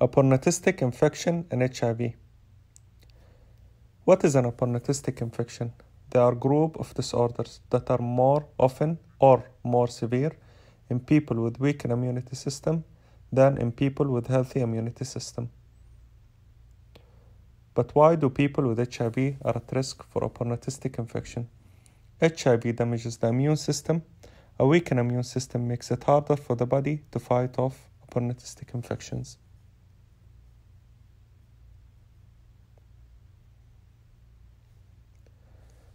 Opportunistic infection and HIV. What is an opportunistic infection? They are a group of disorders that are more often or more severe in people with weak immunity system than in people with healthy immunity system. But why do people with HIV are at risk for opportunistic infection? HIV damages the immune system. A weakened immune system makes it harder for the body to fight off opportunistic infections.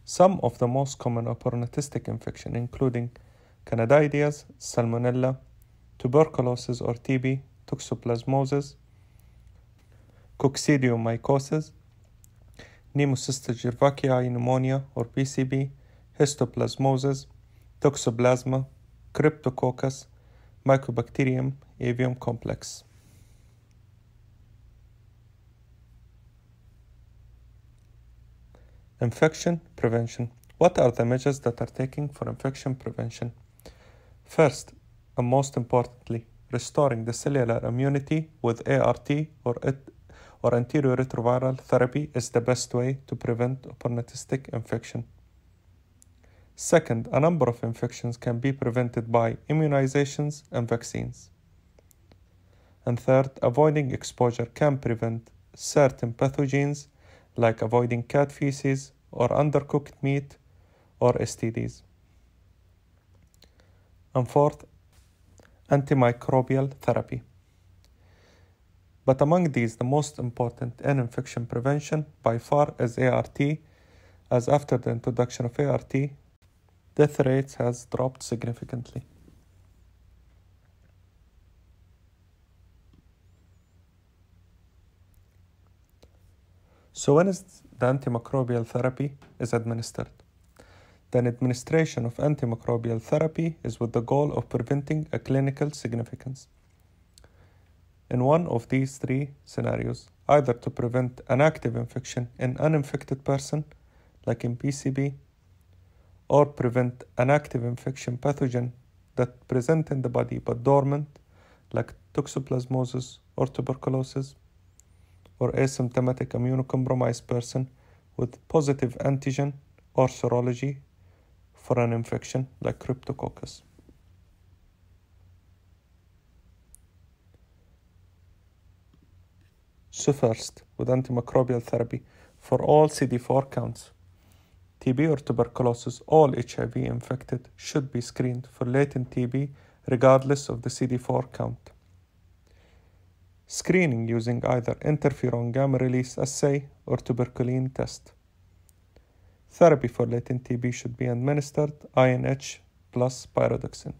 Some of the most common opportunistic infection including candidiasis, salmonella, tuberculosis or TB, toxoplasmosis, coccidioidomycosis, pneumocystis jirovecii pneumonia or PCP, histoplasmosis, toxoplasma, cryptococcus, mycobacterium avium complex. Infection prevention. What are the measures that are taken for infection prevention? First, and most importantly, restoring the cellular immunity with ART or, it, or antiretroviral therapy is the best way to prevent opportunistic infection. Second, a number of infections can be prevented by immunizations and vaccines. And third, avoiding exposure can prevent certain pathogens like avoiding cat feces or undercooked meat or STDs. And fourth, antimicrobial therapy. But among these, the most important in infection prevention by far is ART, as after the introduction of ART, death rates has dropped significantly. So when is the antimicrobial therapy is administered? The administration of antimicrobial therapy is with the goal of preventing a clinical significance. In one of these three scenarios, either to prevent an active infection in an uninfected person, like in PCP, or prevent an active infection pathogen that present in the body but dormant, like toxoplasmosis or tuberculosis, or asymptomatic immunocompromised person with positive antigen or serology for an infection like cryptococcus. So first, with antimicrobial therapy for all CD4 counts, TB or tuberculosis, all HIV infected should be screened for latent TB regardless of the CD4 count. Screening using either interferon gamma release assay or tuberculin test. Therapy for latent TB should be administered INH plus pyridoxine.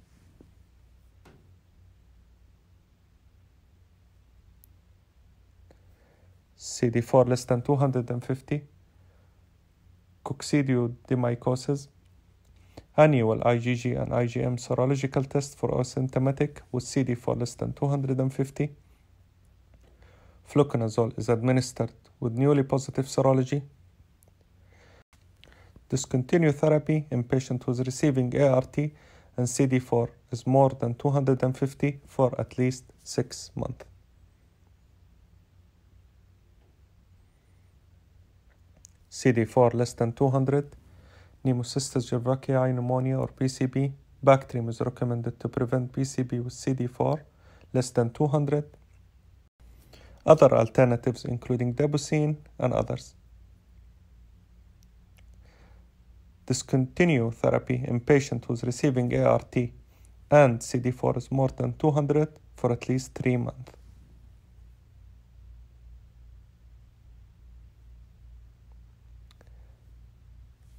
CD4 less than 250, coccidioidomycosis, annual IgG and IgM serological test for asymptomatic with CD4 less than 250. Fluconazole is administered with newly positive serology. Discontinue therapy in patient who is receiving ART and CD4 is more than 250 for at least 6 months. CD4 less than 200, pneumocystis jirovecii pneumonia or PCP. Bactrim is recommended to prevent PCP with CD4 less than 200. Other alternatives including Debocin and others. Discontinue therapy in patient who is receiving ART and CD4 is more than 200 for at least 3 months.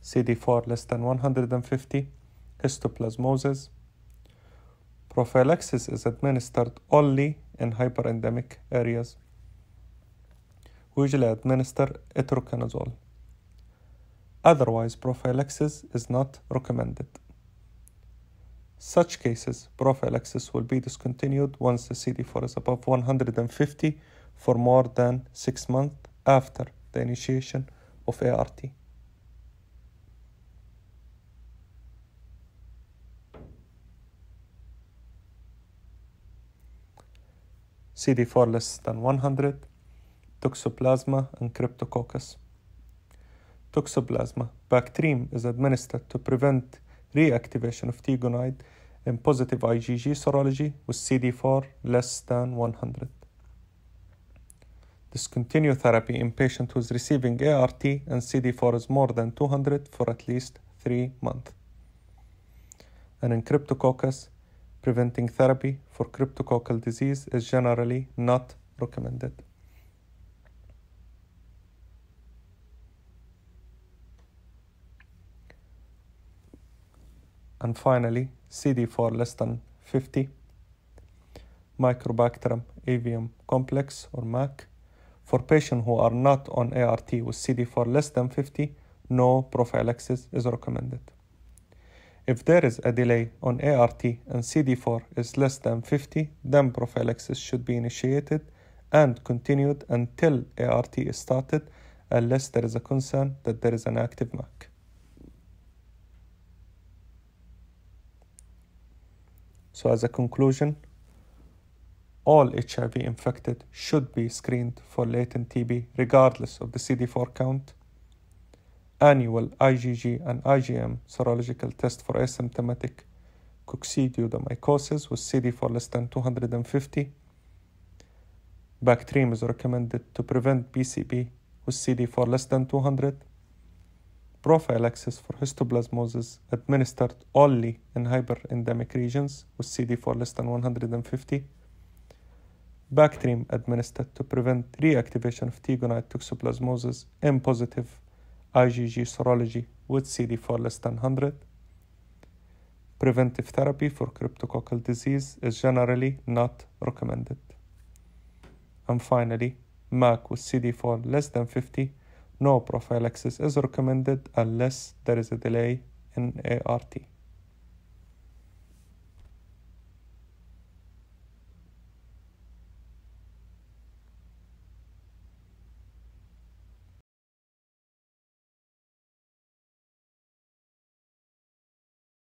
CD4 less than 150, histoplasmosis. Prophylaxis is administered only in hyperendemic areas. We usually administer itraconazole. Otherwise, prophylaxis is not recommended. Such cases, prophylaxis will be discontinued once the CD4 is above 150 for more than 6 months after the initiation of ART. CD4 less than 100, Toxoplasma and Cryptococcus. Toxoplasma, Bactrim is administered to prevent reactivation of T gondii in positive IgG serology with CD4 less than 100. Discontinue therapy in patient who is receiving ART and CD4 is more than 200 for at least 3 months. And in Cryptococcus, preventing therapy for cryptococcal disease is generally not recommended. And finally, CD4 less than 50, Mycobacterium avium complex or MAC. For patients who are not on ART with CD4 less than 50, no prophylaxis is recommended. If there is a delay on ART and CD4 is less than 50, then prophylaxis should be initiated and continued until ART is started unless there is a concern that there is an active MAC. So, as a conclusion, all HIV infected should be screened for latent TB regardless of the CD4 count. Annual IgG and IgM serological test for asymptomatic coccidioidomycosis with CD4 less than 250. Bactrim is recommended to prevent PCP with CD4 less than 200 prophylaxis for histoplasmosis administered only in hyperendemic regions with CD4 less than 150. Bactrim administered to prevent reactivation of T-gondii toxoplasmosis in positive IgG serology with CD4 less than 100. Preventive therapy for cryptococcal disease is generally not recommended. And finally, MAC with CD4 less than 50 no prophylaxis is recommended unless there is a delay in ART.